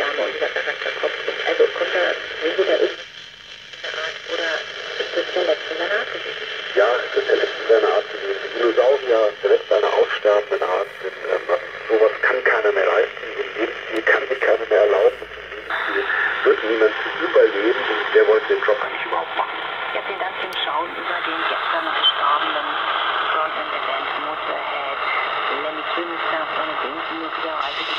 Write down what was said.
Reklame und dieser Charakter kommt nicht. Also kommt er so, wie ist, oder ist das der letzte seiner Art gewesen? Ja, es ist der letzte seiner Art gewesen. Dinosaurier, der letzte einer aussterbenden Art sind. Ähm, sowas kann keiner mehr leisten. Im Lebensstil kann sich keiner mehr erlauben. Lebensstil wird niemand überleben und der wollte den Job eigentlich überhaupt machen. Ja, vielen Dank im Schauen über den gestern dann noch gestorbenen Frontend-Event Motorhead, Lemmy Kilmister und den möglicherweise